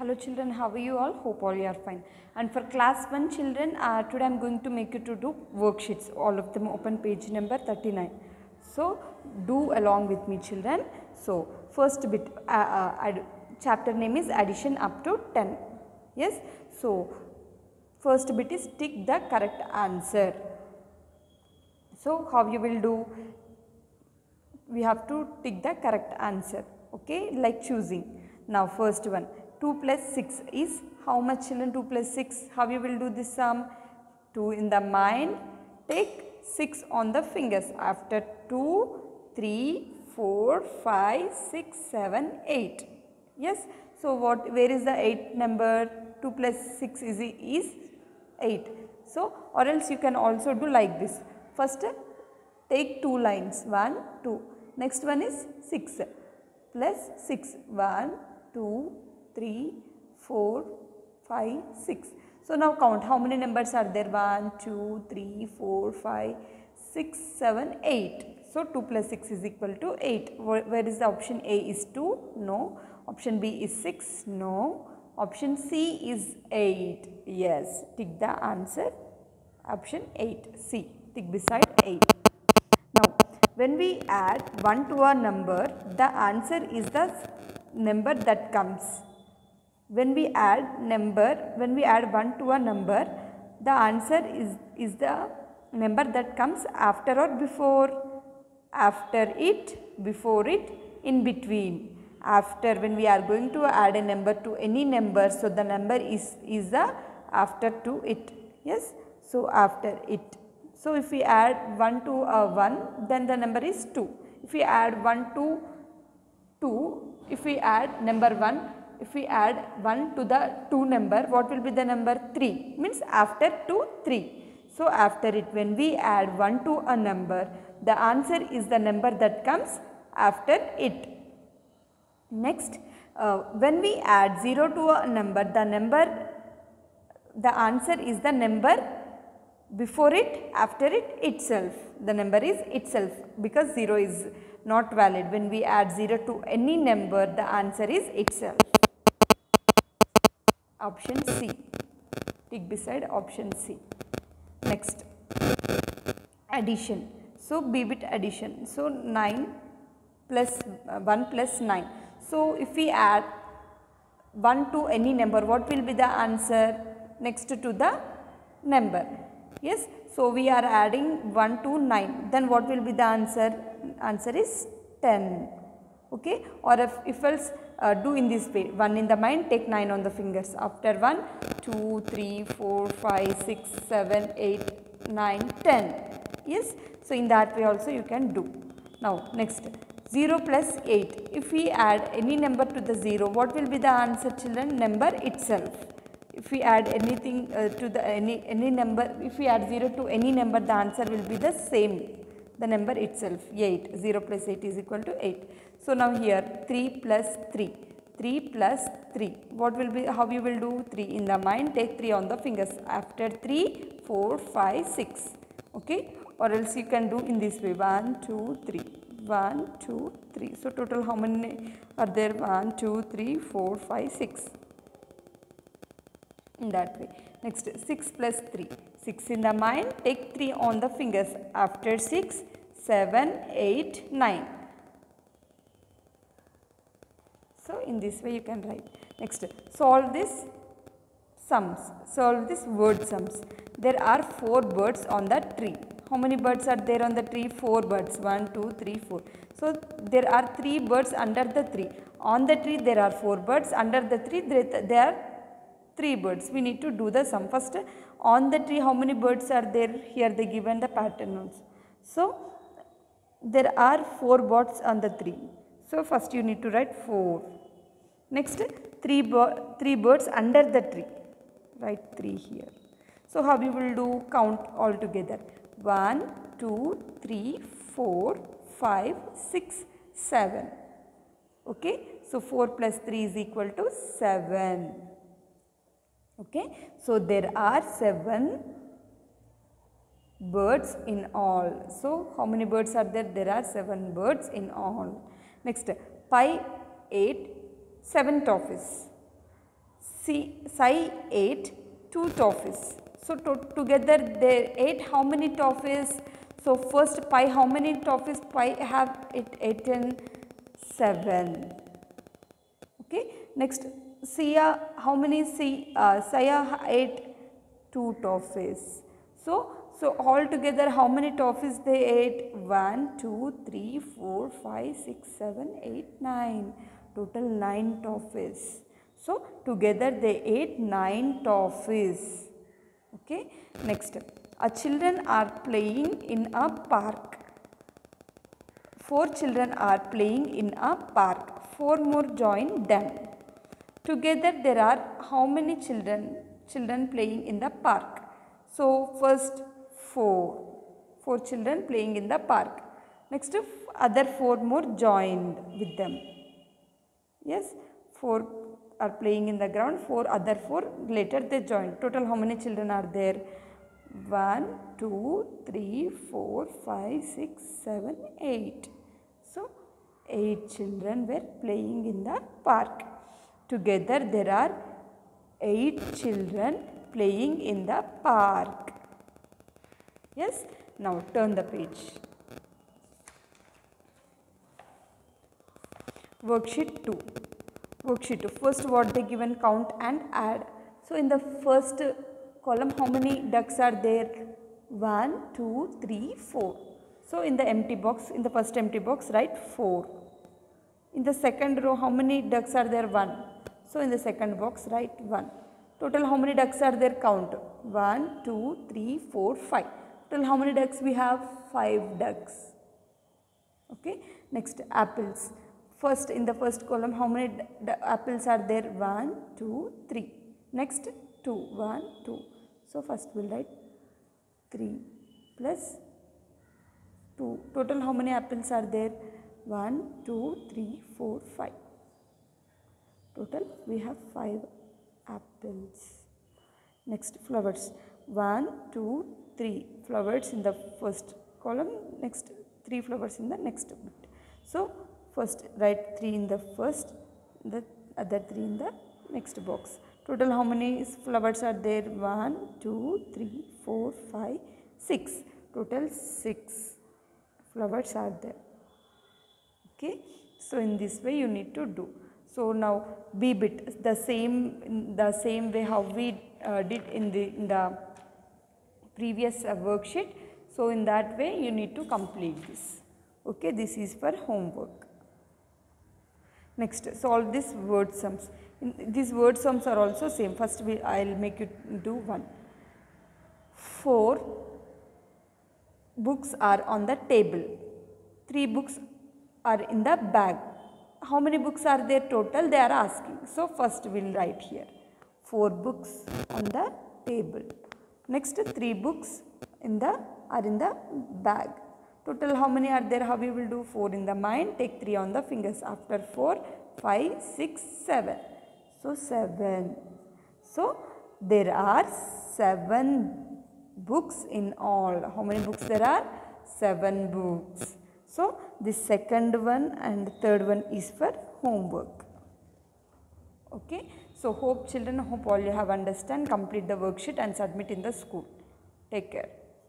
Hello children, how are you all? Hope all you are fine. And for class 1 children, uh, today I am going to make you to do worksheets. All of them open page number 39. So, do along with me children. So, first bit, uh, uh, chapter name is addition up to 10. Yes. So, first bit is tick the correct answer. So, how you will do? we have to tick the correct answer okay like choosing now first one 2 plus 6 is how much children? 2 plus 6 how you will do this sum? 2 in the mind. Take 6 on the fingers. After 2 3 4 5 6 7 8 yes? So what where is the 8 number? 2 plus 6 is is 8 so or else you can also do like this. First take two lines. 1 2 next one is 6 plus 6 1 2 3 4 5 6 so now count. How many numbers are there? 1 2 3 4 5 6 7 8 so 2 plus 6 is equal to 8 where, where is the option a is 2 no. Option b is 6 no. Option c is 8 yes. Tick the answer. Option 8 c. Tick beside 8 now, when we add 1 to a number, the answer is the number that comes. When we add number, when we add 1 to a number, the answer is, is the number that comes after or before. After it, before it, in between. After when we are going to add a number to any number, so the number is, is the after to it. Yes. So, after it. So, if we add 1 to a 1 then the number is 2. If we add 1 to 2, if we add number 1, if we add 1 to the 2 number what will be the number 3 means after 2 3. So, after it when we add 1 to a number the answer is the number that comes after it. Next uh, when we add 0 to a number the number the answer is the number before it after it itself the number is itself because 0 is not valid when we add 0 to any number the answer is itself option c. Tick beside option c. Next. Addition. So b bit addition. So 9 plus uh, 1 plus 9 so if we add 1 to any number what will be the answer? Next to the number. Yes. So, we are adding 1 to 9 then what will be the answer? Answer is 10 okay? Or if, if else uh, do in this way. 1 in the mind take 9 on the fingers. After 1 2 3 4 5 6 7 8 9 10 yes. So, in that way also you can do. Now, next. 0 plus 8 if we add any number to the 0 what will be the answer children? Number itself. If we add anything uh, to the any any number if we add 0 to any number the answer will be the same. The number itself 8 0 plus 8 is equal to 8 so now here 3 plus 3 3 plus 3 what will be how you will do 3 in the mind? Take 3 on the fingers. After 3 4 5 6 okay? Or else you can do in this way. 1 2 3 1 2 3 so total how many are there? 1 2 3 4 5 6 in that way. Next 6 plus 3, 6 in the mind, take 3 on the fingers. After 6, 7, 8, 9. So, in this way you can write. Next, solve this sums, solve this word sums. There are 4 birds on the tree. How many birds are there on the tree? 4 birds, 1, 2, 3, 4. So, there are 3 birds under the tree. On the tree there are 4 birds, under the tree there, are 3 birds. We need to do the sum. First on the tree how many birds are there? Here they given the pattern also. So, there are 4 birds on the tree. So, first you need to write 4. Next 3, 3 birds under the tree. Write 3 here. So, how we will do count all together? 1, 2, 3, 4, 5, 6, 7. Okay. So, 4 plus 3 is equal to 7. Okay. So, there are 7 birds in all. So, how many birds are there? There are 7 birds in all. Next, pi 8, 7 toffees. C, Sai 8, two toffees. So to, together they ate how many toffees? So first pi, how many toffees pi have it eaten? 7. Okay. Next Sia, how many C, uh, Saya ate 2 toffees. So, so all together how many toffees they ate? 1, 2, 3, 4, 5, 6, 7, 8, 9. Total 9 toffees. So, together they ate 9 toffees. Okay. Next, our children are playing in a park. Four children are playing in a park. Four more join them. Together there are how many children? Children playing in the park. So, first 4. 4 children playing in the park. Next other 4 more joined with them. Yes, 4 are playing in the ground, 4 other 4 later they joined. Total how many children are there? 1, 2, 3, 4, 5, 6, 7, 8. So, 8 children were playing in the park. Together there are 8 children playing in the park. Yes, now turn the page. Worksheet 2. Worksheet 2. First what they given count and add. So in the first column how many ducks are there? 1, 2, 3, 4. So in the empty box, in the first empty box write 4. In the second row how many ducks are there? 1. So in the second box write 1. Total how many ducks are there? Count. 1, 2, 3, 4, 5. Total how many ducks we have? 5 ducks. Okay. Next apples. First in the first column how many apples are there? 1, 2, 3. Next 2, 1, 2. So first we'll write 3 plus 2. Total how many apples are there? 1, 2, 3, 4, 5. Total we have 5 apples. Next flowers. 1, 2, 3 flowers in the first column. Next 3 flowers in the next bit. So first write 3 in the first, the other 3 in the next box. Total how many flowers are there? 1, 2, 3, 4, 5, 6. Total 6 flowers are there. Okay. So in this way you need to do. So now B bit the same the same way how we uh, did in the in the previous uh, worksheet. So in that way you need to complete this. Okay, this is for homework. Next, solve this word sums. In, these word sums are also same. First, we I'll make you do one. Four books are on the table. Three books are in the bag. How many books are there total? They are asking. So, first we will write here. Four books on the table. Next, three books in the are in the bag. Total how many are there? How we will do? 4 in the mind. Take 3 on the fingers. After 4, 5, 6, 7. So, 7. So, there are 7 books in all. How many books there are? 7 books. So, the second one and third one is for homework. Okay. So, hope children, hope all you have understand, complete the worksheet and submit in the school. Take care.